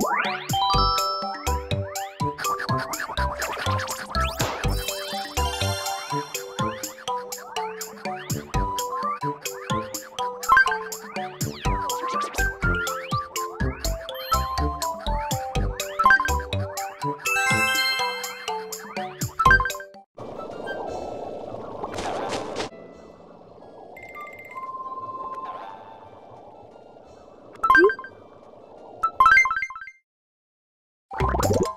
Bye. you